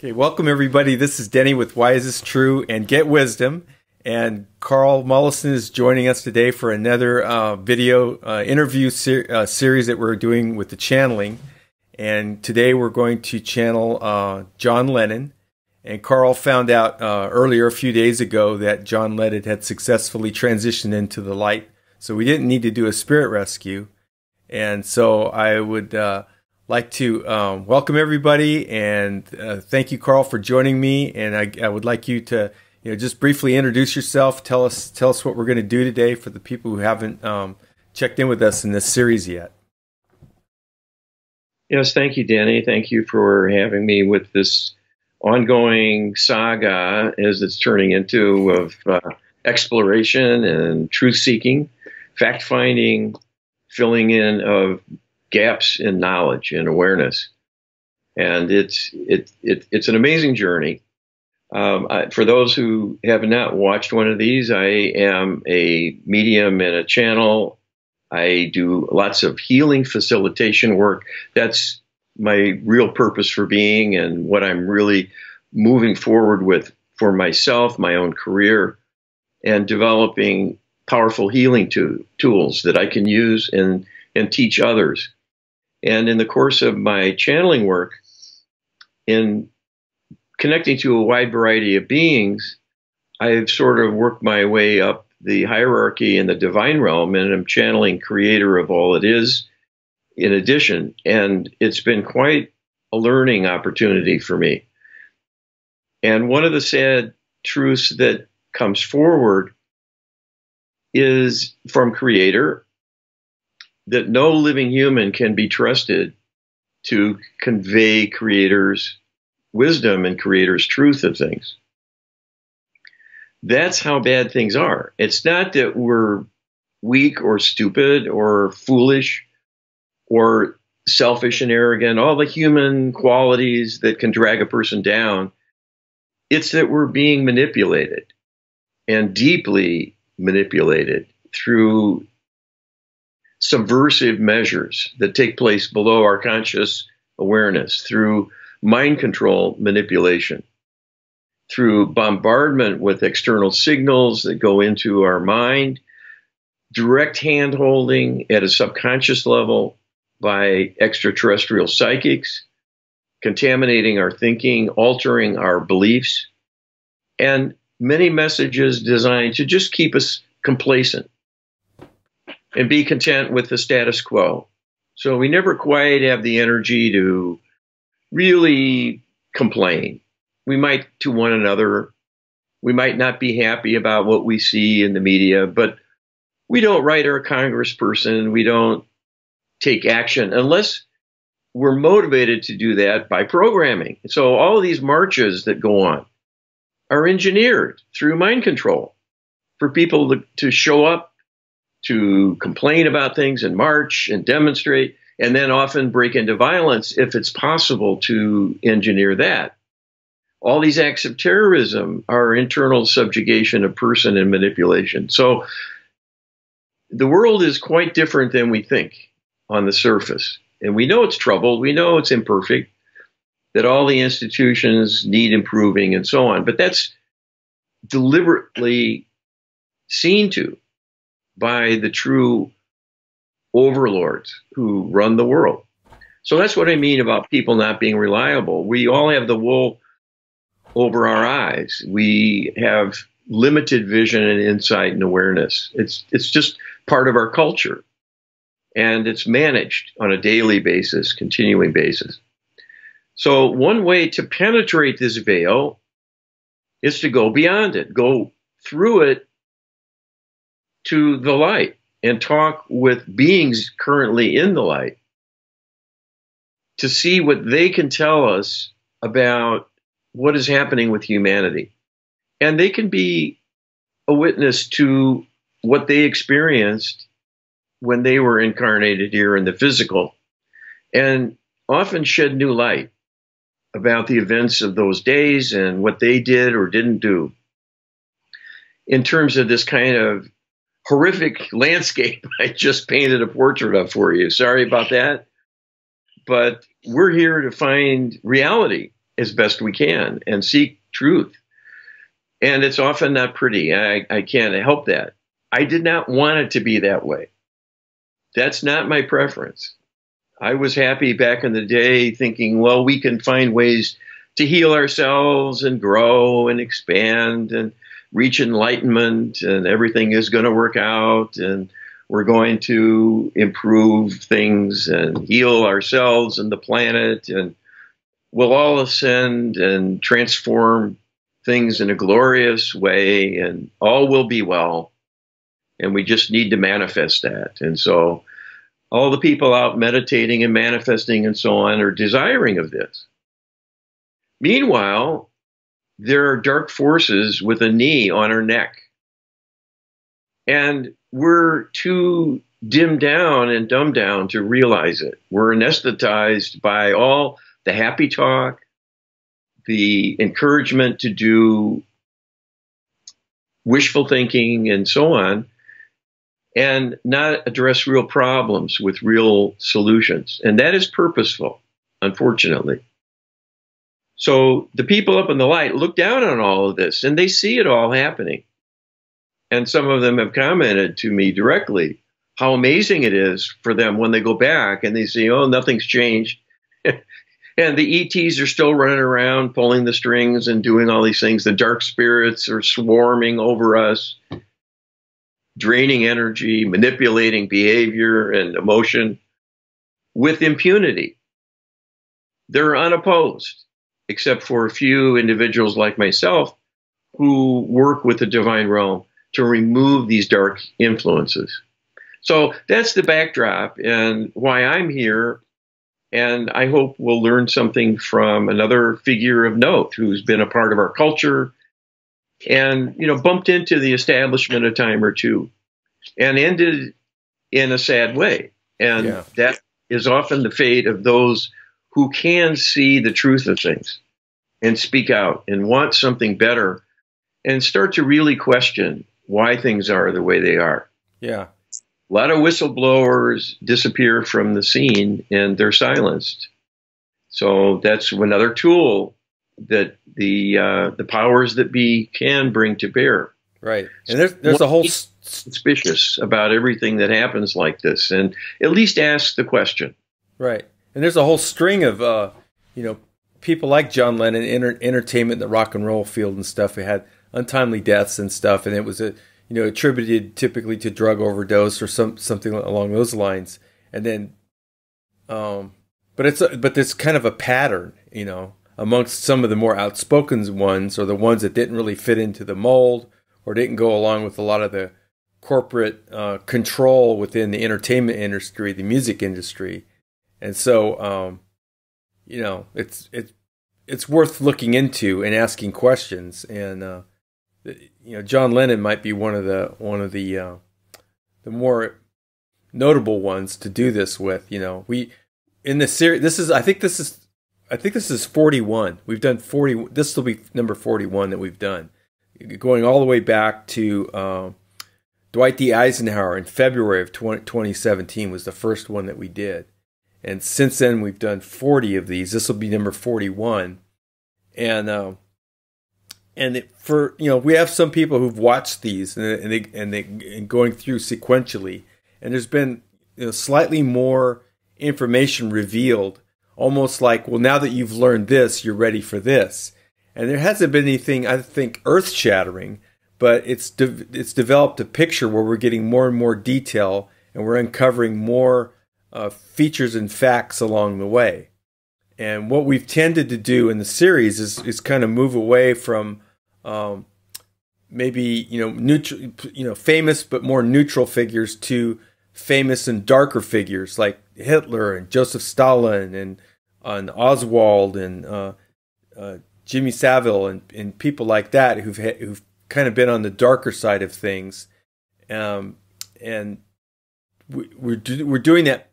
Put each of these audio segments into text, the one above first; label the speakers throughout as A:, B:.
A: Okay, welcome everybody. This is Denny with Why Is This True and Get Wisdom. And Karl Mollison is joining us today for another uh, video uh, interview ser- uh, series that we're doing with the channeling. And today we're going to channel uh, John Lennon. And Karl found out uh, earlier, a few days ago, that John Lennon had successfully transitioned into the light. So we didn't need to do a spirit rescue. And so I would uh, like to um, welcome everybody and uh, thank you, Karl, for joining me. And I, I, would like you to, you know, just briefly introduce yourself. Tell us, tell us what we're going to do today for the people who haven't um, checked in with us in this series yet.
B: Yes, thank you, Danny. Thank you for having me with this ongoing saga as it's turning into of uh, exploration and truth seeking, fact finding, filling in of gaps in knowledge and awareness. And it's it, it it's an amazing journey. Um, I, for those who have not watched one of these, I am a medium and a channel. I do lots of healing facilitation work. That's my real purpose for being and what I'm really moving forward with for myself, my own career, and developing powerful healing to, tools that I can use and, and teach others. And in the course of my channeling work, in connecting to a wide variety of beings, I've sort of worked my way up the hierarchy in the divine realm, and I'm channeling creator of all it is in addition. And it's been quite a learning opportunity for me. And one of the sad truths that comes forward is from creator that no living human can be trusted to convey creators wisdom and creator's truth of things. That's how bad things are. It's not that we're weak or stupid or foolish or selfish and arrogant, all the human qualities that can drag a person down. It's that we're being manipulated and deeply manipulated through subversive measures that take place below our conscious awareness, through mind control manipulation through bombardment with external signals that go into our mind, direct hand holding at a subconscious level by extraterrestrial psychics, contaminating our thinking, altering our beliefs, and many messages designed to just keep us complacent and be content with the status quo. So we never quite have the energy to really complain. We might to one another. We might not be happy about what we see in the media, but we don't write our congressperson. We don't take action unless we're motivated to do that by programming. So all of these marches that go on are engineered through mind control for people to, to show up, to complain about things and march and demonstrate and then often break into violence if it's possible to engineer that. All these acts of terrorism are internal subjugation of person and manipulation. So the world is quite different than we think on the surface. And we know it's troubled, we know it's imperfect, that all the institutions need improving and so on. But that's deliberately seen to by the true overlords who run the world. So that's what I mean about people not being reliable. We all have the wool over our eyes. We have limited vision and insight and awareness. It's it's just part of our culture. And it's managed on a daily basis, continuing basis. So one way to penetrate this veil is to go beyond it, go through it to the light and talk with beings currently in the light to see what they can tell us about what is happening with humanity. And they can be a witness to what they experienced when they were incarnated here in the physical and often shed new light about the events of those days and what they did or didn't do. In terms of this kind of horrific landscape I just painted a portrait of for you. Sorry about that. But we're here to find reality as best we can and seek truth. And it's often not pretty. I, I can't help that. I did not want it to be that way. That's not my preference. I was happy back in the day thinking, well, we can find ways to heal ourselves and grow and expand and reach enlightenment and everything is going to work out and we're going to improve things and heal ourselves and the planet and we'll all ascend and transform things in a glorious way and all will be well. And we just need to manifest that. And so all the people out meditating and manifesting and so on are desiring of this. Meanwhile there are dark forces with a knee on our neck. And we're too dimmed down and dumbed down to realize it. We're anesthetized by all the happy talk, the encouragement to do wishful thinking and so on, and not address real problems with real solutions. And that is purposeful, unfortunately. So the people up in the light look down on all of this and they see it all happening. And some of them have commented to me directly how amazing it is for them when they go back and they see, oh, nothing's changed. and the ETs are still running around pulling the strings and doing all these things. The dark spirits are swarming over us, draining energy, manipulating behavior and emotion with impunity. They're unopposed except for a few individuals like myself who work with the divine realm to remove these dark influences. So that's the backdrop and why I'm here And I hope we'll learn something from another figure of note who's been a part of our culture and, you know, bumped into the establishment a time or two and ended in a sad way. And yeah. that is often the fate of those who can see the truth of things and speak out and want something better and start to really question why things are the way they are.
A: Yeah.
B: A lot of whistleblowers disappear from the scene and they're silenced. So that's another tool that the uh, the powers that be can bring to bear.
A: Right, and there's there's a whole
B: suspicious about everything that happens like this, and at least ask the question.
A: Right, and there's a whole string of uh, you know people like John Lennon, inter- entertainment, in the rock and roll field and stuff. Who had untimely deaths and stuff, and it was a you know attributed typically to drug overdose or some something along those lines, and then, um, but it's a, but there's kind of a pattern, you know, amongst some of the more outspoken ones or the ones that didn't really fit into the mold or didn't go along with a lot of the corporate uh, control within the entertainment industry, the music industry, and so um, you know it's it's it's worth looking into and asking questions. And uh, you know, John Lennon might be one of the one of the uh, the more notable ones to do this with. You know, we in the series. This is I think this is I think this is 41. We've done 40. This will be number 41 that we've done, going all the way back to uh, Dwight D. Eisenhower in February of 20, 2017 was the first one that we did. And since then, we've done 40 of these. This will be number 41. And, uh, and it, for, you know, we have some people who've watched these and, and they, and they, and going through sequentially. And there's been, you know, slightly more information revealed, almost like, well, now that you've learned this, you're ready for this. And there hasn't been anything, I think, earth shattering, but it's de- it's developed a picture where we're getting more and more detail and we're uncovering more uh, features and facts along the way. And what we've tended to do in the series is is kind of move away from um, maybe you know neutral, you know famous but more neutral figures to famous and darker figures like Hitler and Joseph Stalin and and Oswald and uh, uh, Jimmy Savile and, and people like that who've who've kind of been on the darker side of things, um, and we, we're do, we're doing that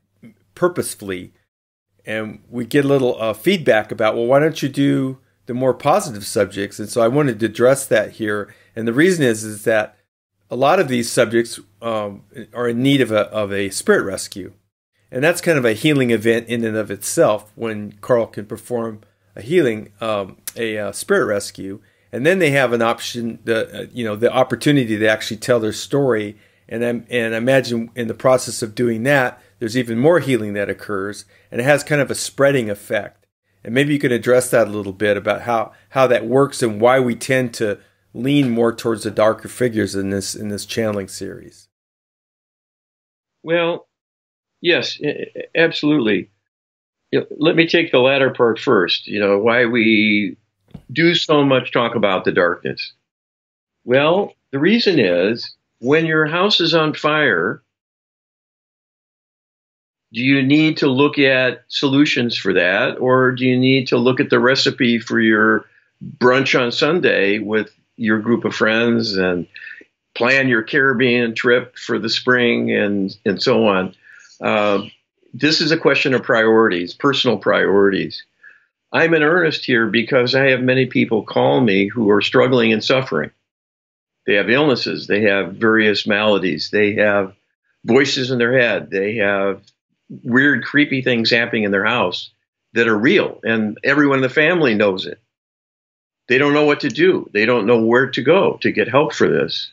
A: purposefully, and we get a little uh, feedback about well, why don't you do the more positive subjects? And so I wanted to address that here, and the reason is is that a lot of these subjects um, are in need of a of a spirit rescue, and that's kind of a healing event in and of itself when Karl can perform a healing, um, a, uh, spirit rescue and then they have an option, the uh, you know the opportunity to actually tell their story. And I'm, and imagine in the process of doing that, there's even more healing that occurs, and it has kind of a spreading effect. And maybe you can address that a little bit about how how that works and why we tend to lean more towards the darker figures in this in this channeling series.
B: Well, yes, absolutely. Let me take the latter part first. You know why we do so much talk about the darkness? Well, the reason is when your house is on fire, do you need to look at solutions for that, or do you need to look at the recipe for your brunch on Sunday with your group of friends and plan your Caribbean trip for the spring and and so on? Uh, this is a question of priorities, personal priorities. I'm in earnest here because I have many people call me who are struggling and suffering. They have illnesses, they have various maladies, they have voices in their head, they have weird, creepy things happening in their house that are real, and everyone in the family knows it. They don't know what to do, they don't know where to go to get help for this.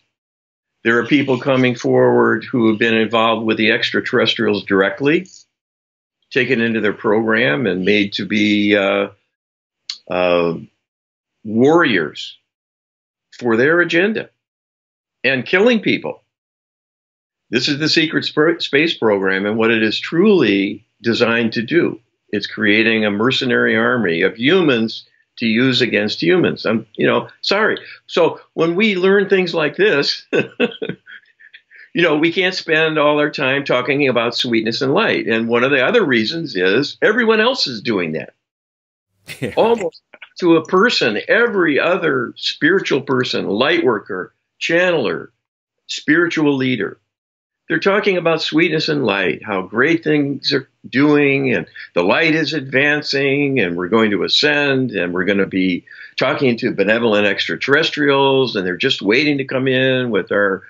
B: There are people coming forward who have been involved with the extraterrestrials directly taken into their program and made to be uh, uh, warriors for their agenda and killing people. This is the secret sp- space program and what it is truly designed to do. It's creating a mercenary army of humans to use against humans. I'm, you know, sorry. So when we learn things like this, you know, we can't spend all our time talking about sweetness and light. And one of the other reasons is everyone else is doing that. Yeah. Almost to a person, every other spiritual person, light worker, channeler, spiritual leader, they're talking about sweetness and light, how great things are doing, and the light is advancing, and we're going to ascend, and we're going to be talking to benevolent extraterrestrials, and they're just waiting to come in with our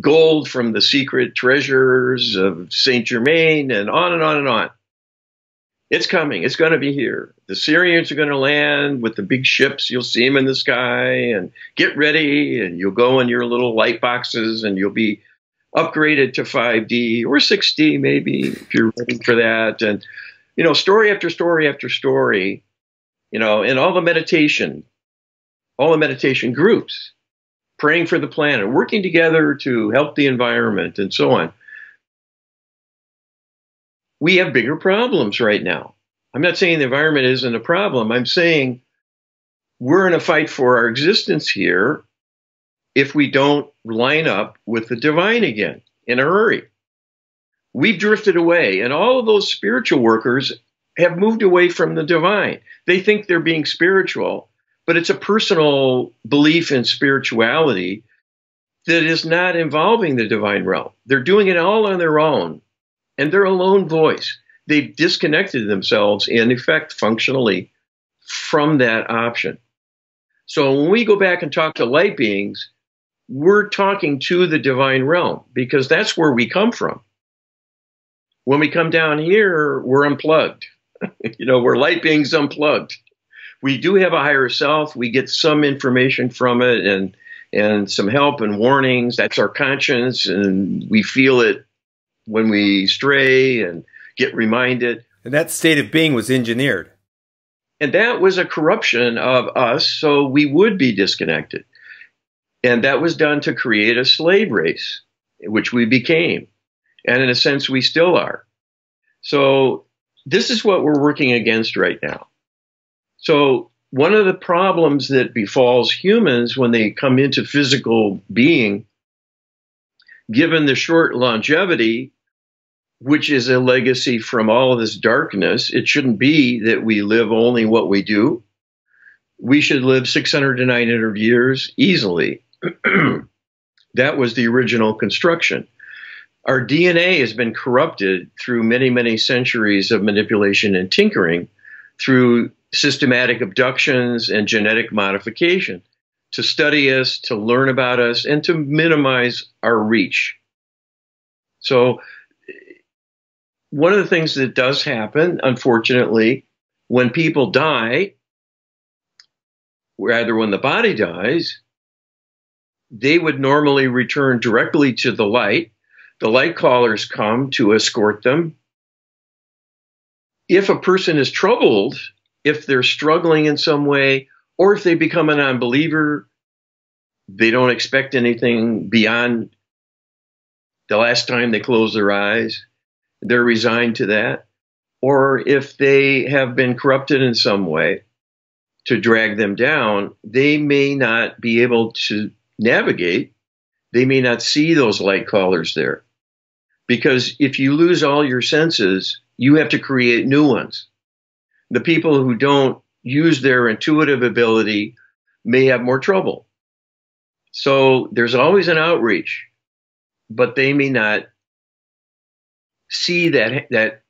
B: gold from the secret treasures of Saint Germain, and on and on and on. It's coming. It's going to be here. The Sirians are going to land with the big ships. You'll see them in the sky, and get ready, and you'll go in your little light boxes, and you'll be upgraded to 5D or 6D, maybe if you're ready for that. And you know, story after story after story. You know, and all the meditation, all the meditation groups praying for the planet, working together to help the environment, and so on. We have bigger problems right now. I'm not saying the environment isn't a problem. I'm saying we're in a fight for our existence here if we don't line up with the divine again in a hurry. We've drifted away, and all of those spiritual workers have moved away from the divine. They think they're being spiritual, but it's a personal belief in spirituality that is not involving the divine realm. They're doing it all on their own, and they're a lone voice. They've disconnected themselves, in effect, functionally, from that option. So when we go back and talk to light beings, we're talking to the divine realm because that's where we come from. When we come down here, we're unplugged. you know, we're light beings unplugged we do have a higher self. We get some information from it and and some help and warnings. That's our conscience, and we feel it when we stray and get reminded.
A: And that state of being was engineered.
B: And that was a corruption of us, so we would be disconnected. And that was done to create a slave race, which we became. And in a sense, we still are. So this is what we're working against right now. So, one of the problems that befalls humans when they come into physical being, given the short longevity, which is a legacy from all of this darkness, it shouldn't be that we live only what we do. We should live 600 to 900 years easily. that was the original construction. Our DNA has been corrupted through many, many centuries of manipulation and tinkering through systematic abductions and genetic modification to study us, to learn about us, and to minimize our reach. So, one of the things that does happen, unfortunately, when people die, rather when the body dies, they would normally return directly to the light. The light callers come to escort them. If a person is troubled if they're struggling in some way or if they become a non-believer, they don't expect anything beyond the last time they close their eyes. They're resigned to that. Or if they have been corrupted in some way to drag them down, they may not be able to navigate. They may not see those light callers there. Because if you lose all your senses, you have to create new ones the people who don't use their intuitive ability may have more trouble. So there's always an outreach, but they may not see that that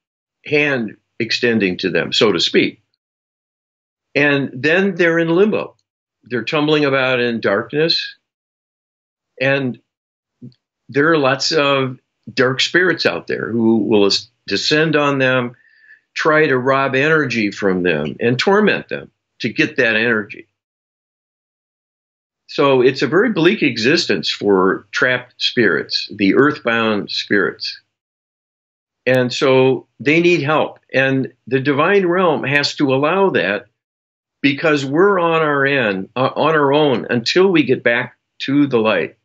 B: hand extending to them, so to speak. And then they're in limbo. They're tumbling about in darkness. And there are lots of dark spirits out there who will descend on them try to rob energy from them and torment them to get that energy. So it's a very bleak existence for trapped spirits, the earthbound spirits. And so they need help. And the divine realm has to allow that because we're on our end, uh, on our own until we get back to the light.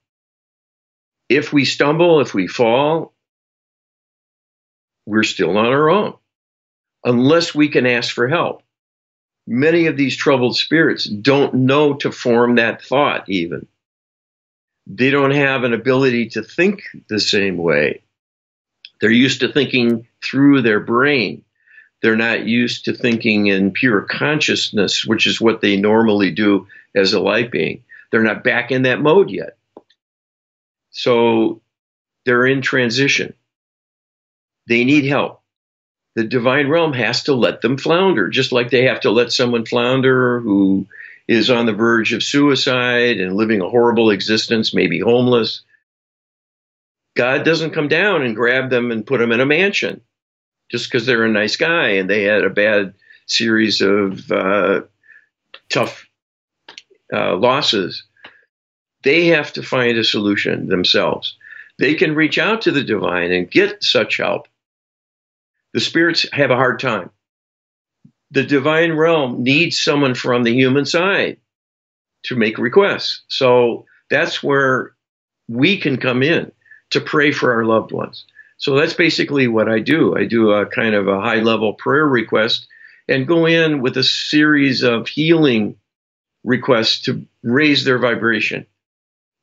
B: If we stumble, if we fall, we're still on our own unless we can ask for help. Many of these troubled spirits don't know to form that thought, even. they don't have an ability to think the same way. They're used to thinking through their brain. They're not used to thinking in pure consciousness, which is what they normally do as a light being. They're not back in that mode yet. So they're in transition. They need help. The divine realm has to let them flounder, just like they have to let someone flounder who is on the verge of suicide and living a horrible existence, maybe homeless. God doesn't come down and grab them and put them in a mansion just because they're a nice guy and they had a bad series of uh, tough uh, losses. They have to find a solution themselves. They can reach out to the divine and get such help. The spirits have a hard time. The divine realm needs someone from the human side to make requests. So that's where we can come in to pray for our loved ones. So that's basically what I do. I do a kind of a high level prayer request and go in with a series of healing requests to raise their vibration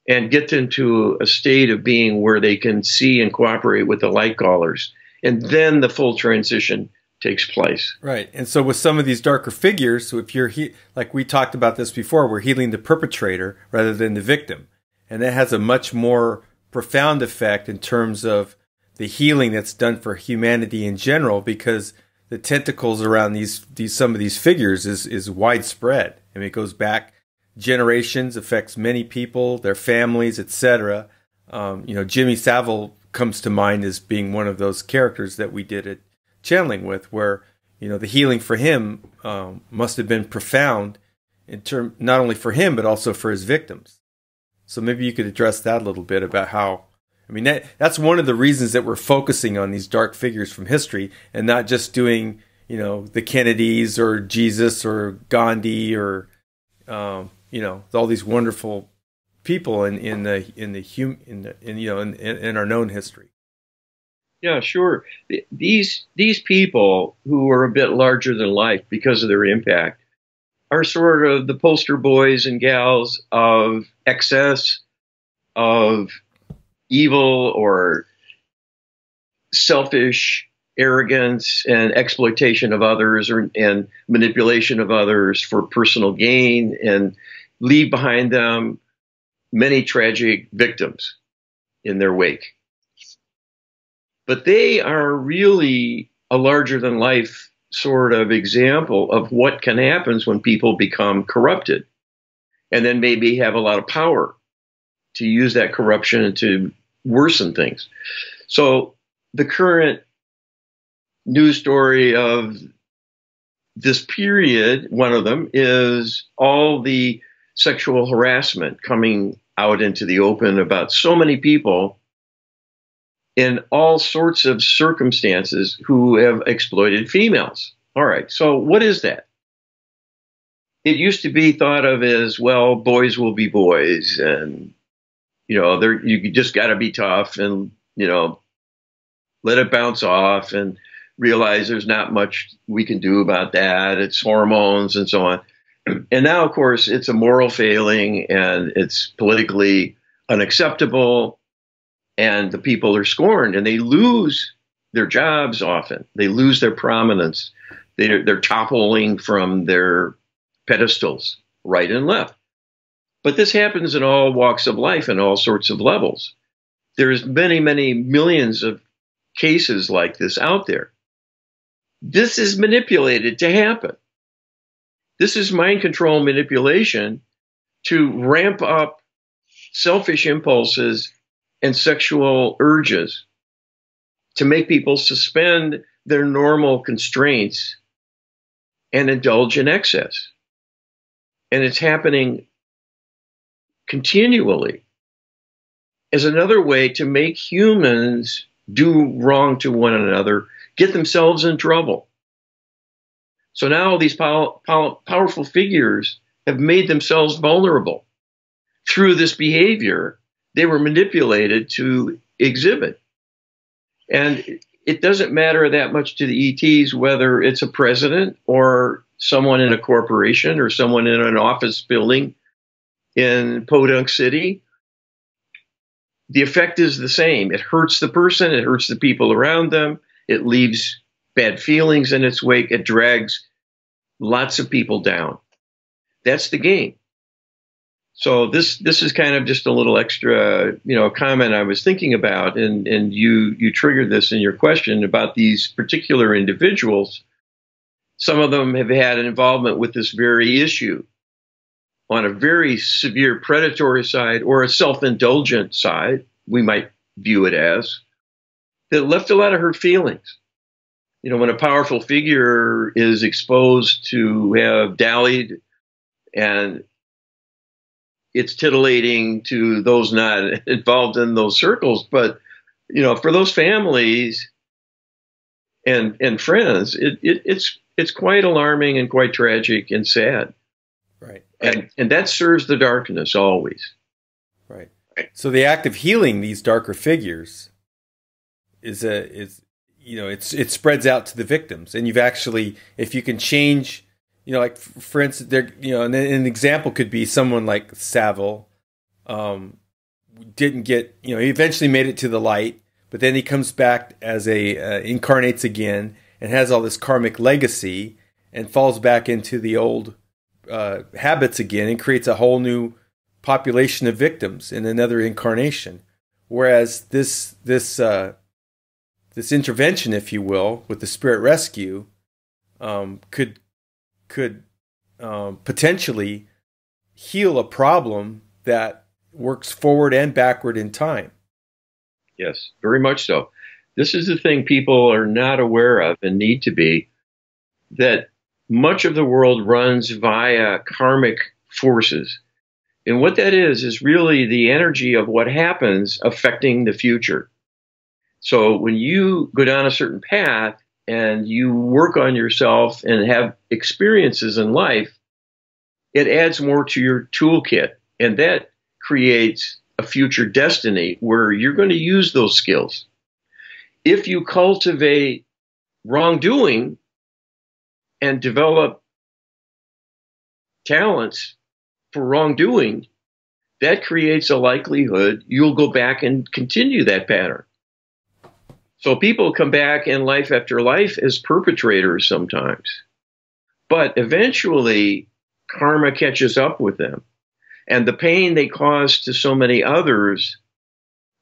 B: and get them to a state of being where they can see and cooperate with the light callers. And then the full transition takes place.
A: Right. And so with some of these darker figures, so if you're he- like we talked about this before, we're healing the perpetrator rather than the victim. And that has a much more profound effect in terms of the healing that's done for humanity in general because the tentacles around these these some of these figures is is widespread. I mean it goes back generations, affects many people, their families, etc. Um, you know, Jimmy Savile comes to mind as being one of those characters that we did at channeling with, where you know the healing for him um, must have been profound in term not only for him but also for his victims. So maybe you could address that a little bit about how. I mean, that, that's one of the reasons that we're focusing on these dark figures from history and not just doing, you know, the Kennedys or Jesus or Gandhi or, um, you know, all these wonderful people in, in the in the hum, in the in you know in, in our known history.
B: Yeah, sure. These these people who are a bit larger than life because of their impact are sort of the poster boys and gals of excess, of evil or selfish arrogance and exploitation of others or, and manipulation of others for personal gain and leave behind them many tragic victims in their wake but they are really a larger than life sort of example of what can happen when people become corrupted and then maybe have a lot of power to use that corruption to worsen things. So the current news story of this period, one of them is all the sexual harassment coming out into the open about so many people in all sorts of circumstances who have exploited females. All right, so what is that? It used to be thought of as well, boys will be boys, and you know, there you just got to be tough and you know, let it bounce off and realize there's not much we can do about that. It's hormones and so on. And now, of course, it's a moral failing and it's politically unacceptable and the people are scorned and they lose their jobs often. They lose their prominence. They're, they're toppling from their pedestals right and left. But this happens in all walks of life and all sorts of levels. There's many, many millions of cases like this out there. This is manipulated to happen. This is mind control manipulation to ramp up selfish impulses and sexual urges to make people suspend their normal constraints and indulge in excess. And it's happening continually as another way to make humans do wrong to one another, get themselves in trouble. So now these pow- pow- powerful figures have made themselves vulnerable through this behavior they were manipulated to exhibit. And it doesn't matter that much to the ETs whether it's a president or someone in a corporation or someone in an office building in Podunk City the effect is the same. It hurts the person, it hurts the people around them, it leaves bad feelings in its wake, it drags lots of people down. That's the game. So this this is kind of just a little extra, you know, comment I was thinking about, and and you you triggered this in your question about these particular individuals. Some of them have had an involvement with this very issue on a very severe predatory side or a self-indulgent side, we might view it as, that left a lot of hurt feelings. You know, when a powerful figure is exposed to have dallied and it's titillating to those not involved in those circles. But you know, for those families and and friends, it, it, it's it's quite alarming and quite tragic and sad.
A: Right.
B: And and that serves the darkness always.
A: Right. So the act of healing these darker figures is a is you know it's it spreads out to the victims, and you've actually if you can change you know, like for instance, there, you know, an, an example could be someone like Savile, um, didn't get, you know, he eventually made it to the light, but then he comes back as a uh, incarnates again and has all this karmic legacy and falls back into the old uh, habits again and creates a whole new population of victims in another incarnation. Whereas this this uh, this intervention, if you will, with the spirit rescue, um, could could um, potentially heal a problem that works forward and backward in time.
B: Yes, very much so. This is the thing people are not aware of and need to be that much of the world runs via karmic forces. And what that is, is really the energy of what happens affecting the future. So when you go down a certain path, and you work on yourself and have experiences in life, it adds more to your toolkit. And that creates a future destiny where you're going to use those skills. If you cultivate wrongdoing and develop talents for wrongdoing, that creates a likelihood you'll go back and continue that pattern. So people come back in life after life as perpetrators sometimes. But eventually, karma catches up with them. And the pain they cause to so many others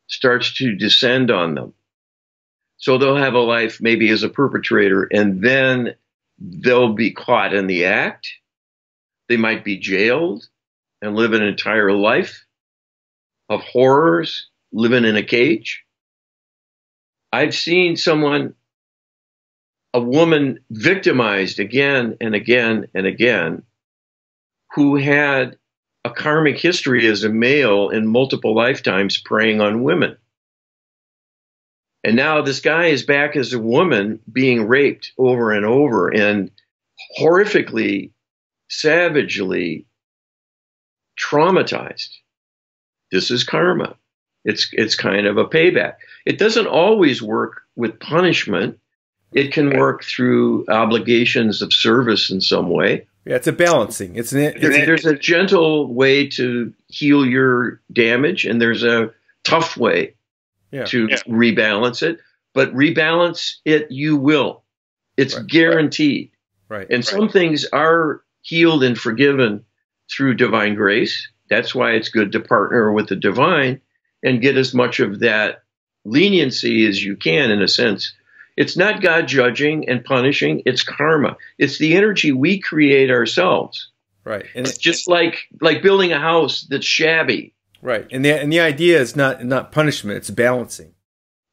B: starts to descend on them. So they'll have a life maybe as a perpetrator, and then they'll be caught in the act. They might be jailed and live an entire life of horrors, living in a cage. I've seen someone, a woman victimized again and again and again, who had a karmic history as a male in multiple lifetimes preying on women. And now this guy is back as a woman being raped over and over and horrifically, savagely traumatized. This is karma. It's it's kind of a payback. It doesn't always work with punishment. It can work through obligations of service in some way.
A: Yeah, it's a balancing. It's, an, it's
B: there's a gentle way to heal your damage, and there's a tough way yeah. to yeah. rebalance it. But rebalance it, you will. It's right. guaranteed.
A: Right.
B: And right. some things are healed and forgiven through divine grace. That's why it's good to partner with the divine and get as much of that leniency as you can, in a sense. It's not God judging and punishing, it's karma. It's the energy we create ourselves.
A: Right.
B: And it's just like like building a house that's shabby.
A: Right. And the and the idea is not not punishment, it's balancing.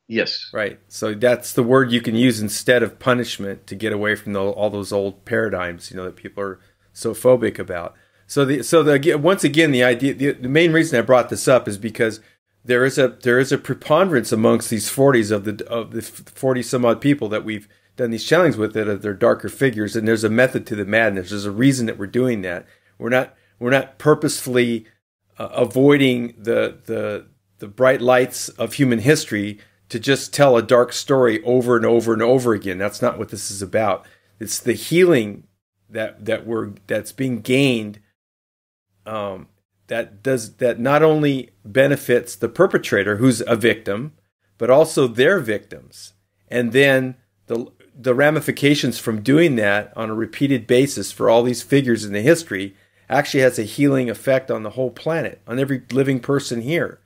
B: Yes.
A: Right. So that's the word you can use instead of punishment to get away from the, all those old paradigms, you know, that people are so phobic about. So the so the once again the idea the, the main reason I brought this up is because there is a there is a preponderance amongst these 40s of the of the 40 some odd people that we've done these challenge with that are their darker figures and there's a method to the madness. There's a reason that we're doing that. We're not we're not purposefully uh, avoiding the the the bright lights of human history to just tell a dark story over and over and over again. That's not what this is about. It's the healing that that we're that's being gained um, that does that not only benefits the perpetrator who's a victim, but also their victims. And then the the ramifications from doing that on a repeated basis for all these figures in the history actually has a healing effect on the whole planet, on every living person here.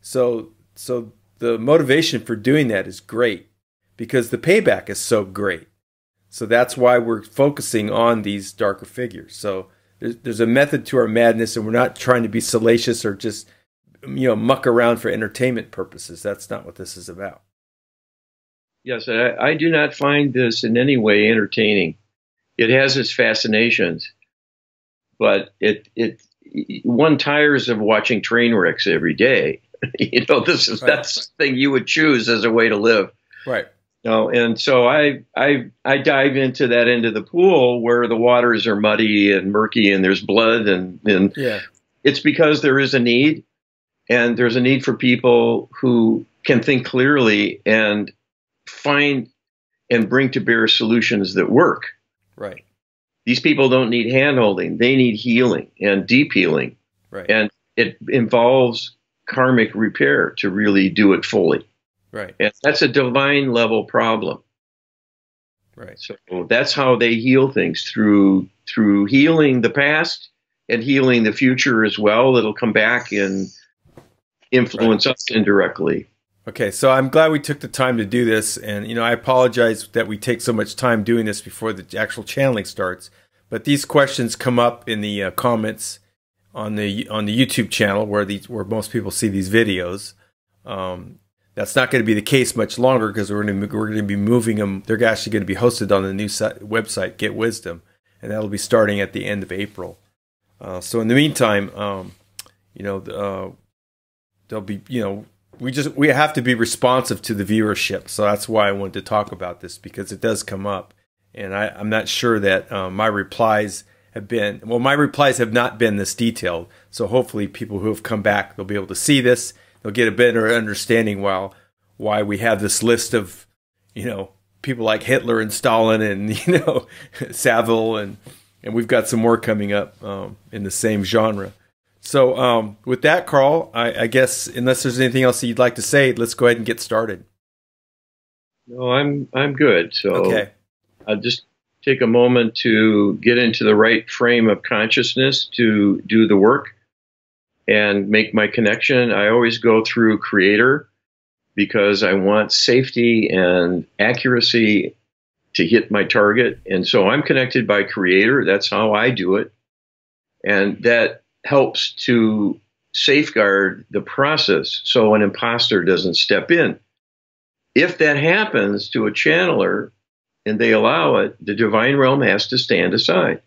A: So so the motivation for doing that is great because the payback is so great. So that's why we're focusing on these darker figures. So there's, there's a method to our madness, and we're not trying to be salacious or just you know muck around for entertainment purposes. That's not what this is about.
B: Yes, I, I do not find this in any way entertaining. It has its fascinations, but it it one tires of watching train wrecks every day. you know, this is right. that's something you would choose as a way to live.
A: Right.
B: You know, and so I I I dive into that end of the pool where the waters are muddy and murky and there's blood and and
A: yeah.
B: it's because there is a need and there's a need for people who can think clearly and find and bring to bear solutions that work.
A: Right.
B: These people don't need handholding; they need healing and deep healing.
A: Right.
B: And it involves karmic repair to really do it fully.
A: Right.
B: And that's a divine level problem.
A: Right.
B: So that's how they heal things through through healing the past and healing the future as well. It'll come back and influence right. us indirectly.
A: Okay, so I'm glad we took the time to do this, and you know I apologize that we take so much time doing this before the actual channeling starts. But these questions come up in the uh, comments on the on the YouTube channel where these where most people see these videos. Um, that's not going to be the case much longer because we're going to we're going to be moving them. They're actually going to be hosted on the new website Get Wisdom, and that'll be starting at the end of April. Uh, so in the meantime, um, you know, uh, there'll be you know we just we have to be responsive to the viewership. So that's why I wanted to talk about this because it does come up, and I, am not sure that um, my replies have been well. My replies have not been this detailed. So hopefully, people who have come back they'll be able to see this. They'll get a better understanding while why we have this list of you know people like Hitler and Stalin and you know Savile and and we've got some more coming up um, in the same genre. So, um, with that, Karl, I, I, guess unless there's anything else that you'd like to say, let's go ahead and get started.
B: No, I'm I'm good. So,
A: okay.
B: I'll just take a moment to get into the right frame of consciousness to do the work and make my connection. I always go through Creator because I want safety and accuracy to hit my target, and so I'm connected by Creator. That's how I do it, and that helps to safeguard the process so an imposter doesn't step in. If that happens to a channeler and they allow it, the divine realm has to stand aside.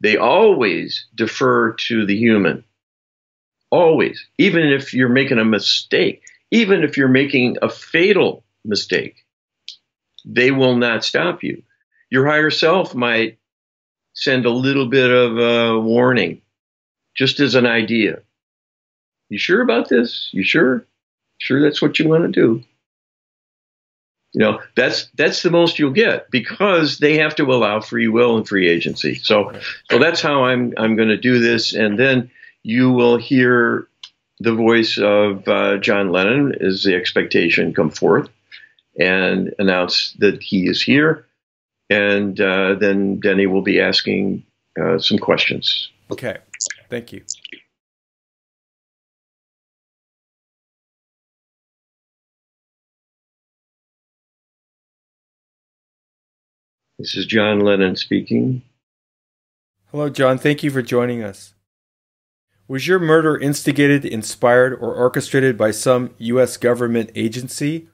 B: They always defer to the human. Always. Even if you're making a mistake, even if you're making a fatal mistake, they will not stop you. Your higher self might send a little bit of a warning just as an idea. You sure about this? You sure? Sure that's what you want to do? You know, that's that's the most you'll get because they have to allow free will and free agency. So so that's how I'm I'm going to do this and then you will hear the voice of uh, John Lennon as the expectation come forth and announce that he is here. And uh, then Denny will be asking uh, some questions.
A: Okay. Thank you.
B: This is John Lennon speaking.
A: Hello, John. Thank you for joining us. Was your murder instigated, inspired, or orchestrated by some U.S. government agency?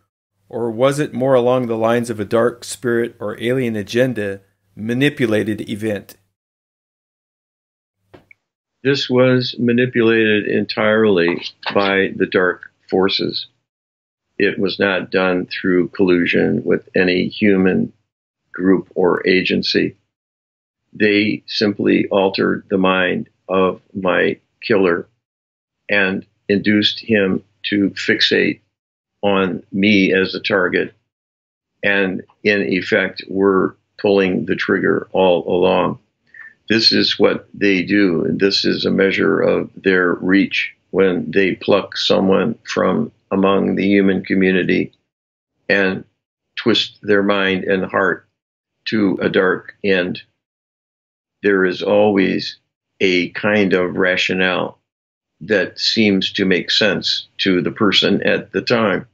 A: Or was it more along the lines of a dark spirit or alien agenda manipulated event?
B: This was manipulated entirely by the dark forces. It was not done through collusion with any human group or agency. They simply altered the mind of my killer and induced him to fixate on me as a target and in effect were pulling the trigger all along. this is what they do, and this is a measure of their reach when they pluck someone from among the human community and twist their mind and heart to a dark end. There is always a kind of rationale that seems to make sense to the person at the time,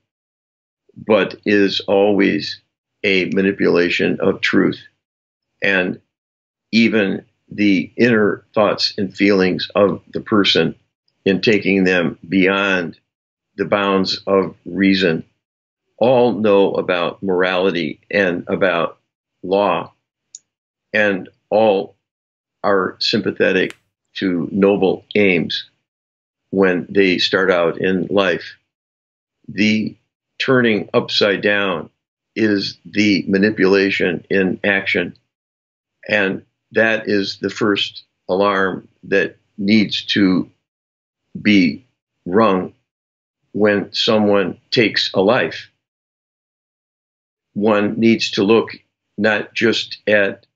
B: but is always a manipulation of truth. And even the inner thoughts and feelings of the person in taking them beyond the bounds of reason all know about morality and about law and all are sympathetic to noble aims when they start out in life. The turning upside down is the manipulation in action. And that is the first alarm that needs to be rung when someone takes a life. One needs to look not just at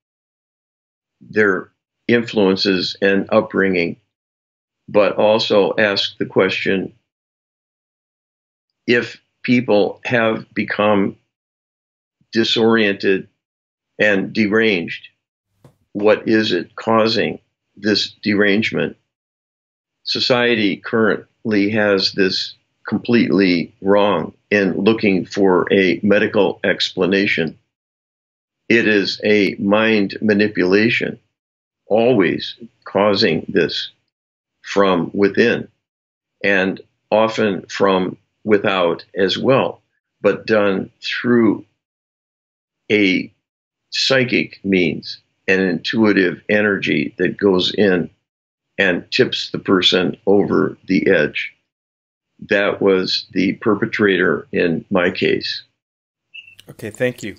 B: their influences and upbringing, but also ask the question if people have become disoriented and deranged, what is it causing this derangement? Society currently has this completely wrong in looking for a medical explanation. It is a mind manipulation, always causing this from within and often from without as well, but done through a psychic means, an intuitive energy that goes in and tips the person over the edge. That was the perpetrator in my case.
A: Okay, thank you.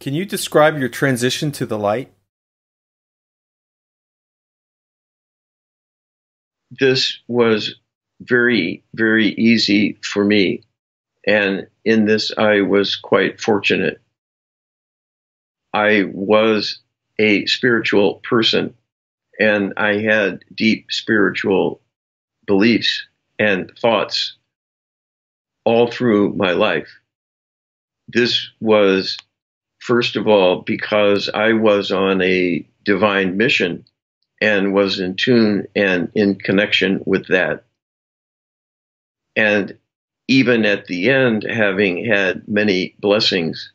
A: Can you describe your transition to the light?
B: This was very, very easy for me. And in this, I was quite fortunate. I was a spiritual person and I had deep spiritual beliefs and thoughts all through my life. This was, first of all, because I was on a divine mission and was in tune and in connection with that. And even at the end, having had many blessings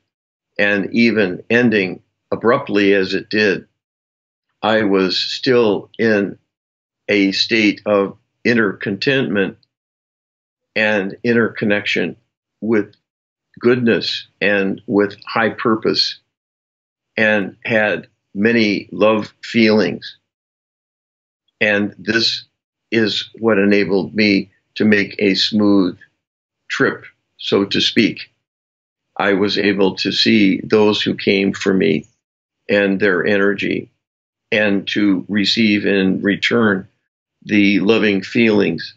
B: and even ending abruptly as it did, I was still in a state of inner contentment and inner connection with goodness and with high purpose and had many love feelings. And this is what enabled me to make a smooth trip, so to speak. I was able to see those who came for me and their energy and to receive in return the loving feelings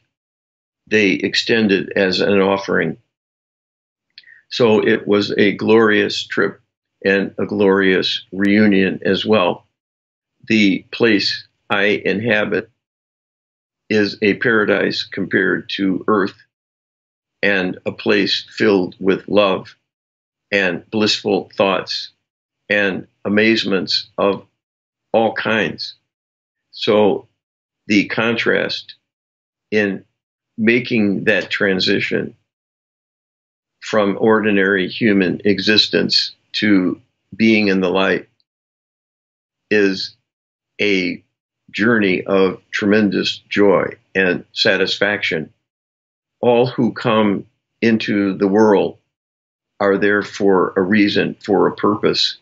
B: they extended as an offering. So it was a glorious trip and a glorious reunion as well. The place I inhabit is a paradise compared to earth and a place filled with love and blissful thoughts and amazements of all kinds. So the contrast in making that transition from ordinary human existence to being in the light is a journey of tremendous joy and satisfaction. All who come into the world are there for a reason, for a purpose.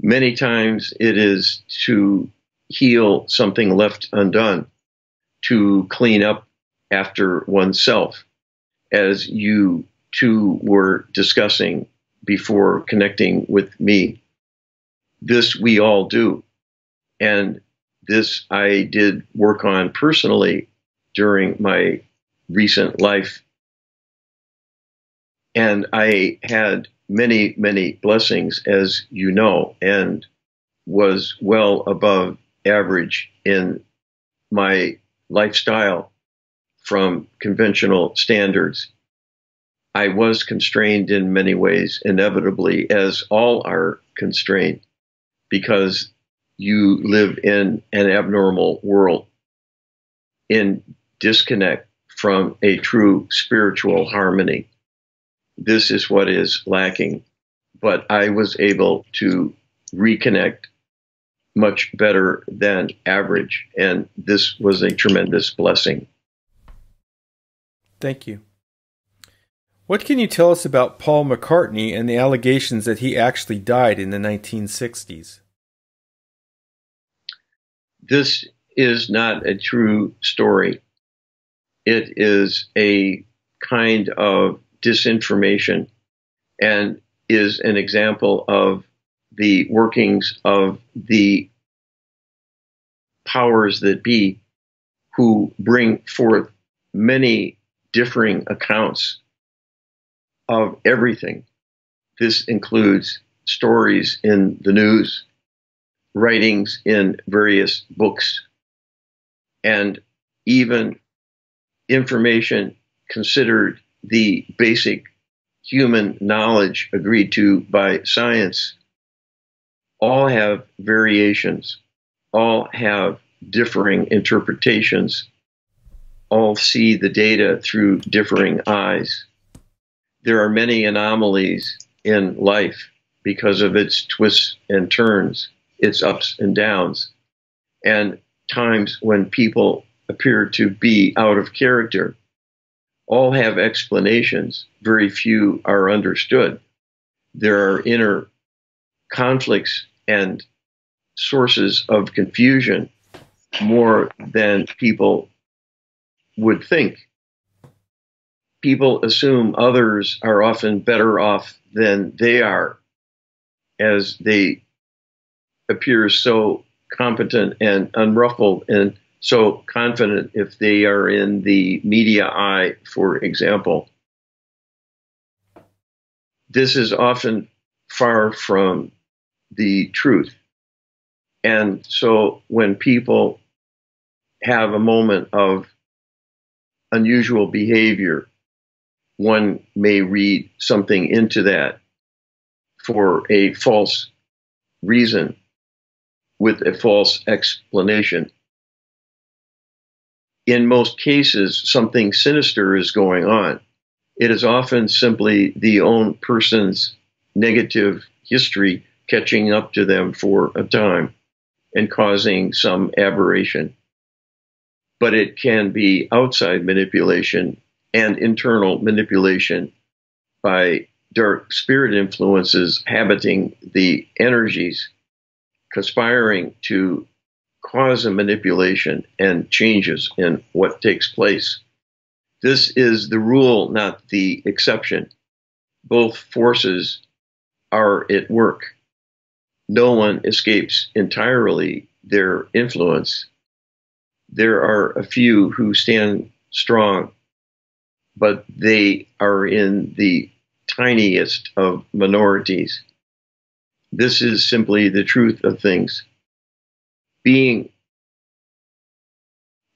B: Many times it is to heal something left undone, to clean up after oneself, as you two were discussing before connecting with me. This we all do. And this I did work on personally during my recent life. And I had many, many blessings, as you know, and was well above average in my lifestyle from conventional standards. I was constrained in many ways, inevitably, as all are constrained, because you live in an abnormal world in disconnect from a true spiritual harmony. This is what is lacking. But I was able to reconnect much better than average, and this was a tremendous blessing.
A: Thank you. What can you tell us about Paul McCartney and the allegations that he actually died in the 1960s?
B: This is not a true story. It is a kind of disinformation and is an example of the workings of the powers that be who bring forth many differing accounts of everything. This includes stories in the news, writings in various books, and even information considered the basic human knowledge agreed to by science all have variations, all have differing interpretations, all see the data through differing eyes. There are many anomalies in life because of its twists and turns, its ups and downs, and times when people appear to be out of character. All have explanations, very few are understood. There are inner conflicts and sources of confusion more than people would think. People assume others are often better off than they are, as they appear so competent and unruffled and so confident if they are in the media eye, for example. This is often far from the truth. And so when people have a moment of unusual behavior, one may read something into that for a false reason with a false explanation. In most cases, something sinister is going on. It is often simply the own person's negative history catching up to them for a time and causing some aberration. But it can be outside manipulation and internal manipulation by dark spirit influences habiting the energies, conspiring to cause a manipulation and changes in what takes place. This is the rule, not the exception. Both forces are at work no one escapes entirely their influence. There are a few who stand strong, but they are in the tiniest of minorities. This is simply the truth of things. Being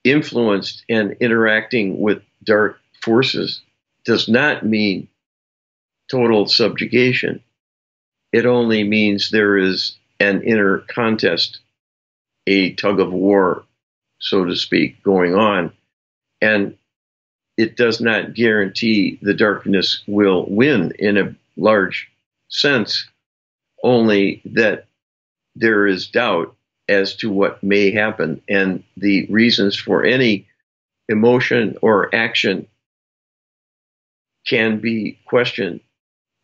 B: influenced and interacting with dark forces does not mean total subjugation it only means there is an inner contest, a tug of war, so to speak, going on. And it does not guarantee the darkness will win in a large sense, only that there is doubt as to what may happen and the reasons for any emotion or action can be questioned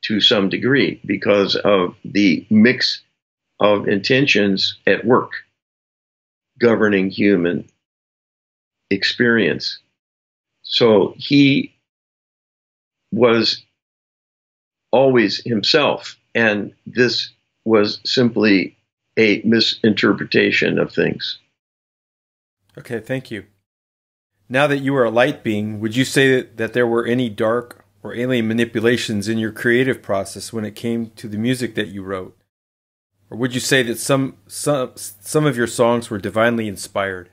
B: to some degree because of the mix of intentions at work governing human experience. So he was always himself, and this was simply a misinterpretation of things.
A: Okay, thank you. Now that you are a light being, would you say that, there were any dark or alien manipulations in your creative process when it came to the music that you wrote? Or would you say that some some some of your songs were divinely inspired?